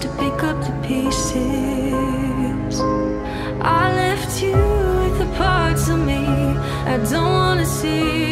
to pick up the pieces. I left you with the parts of me I don't wanna see.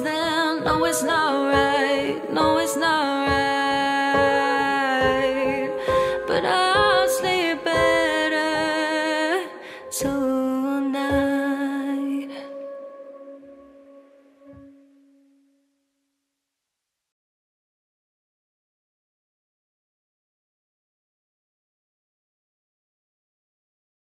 then. No, it's not right. No, it's not right.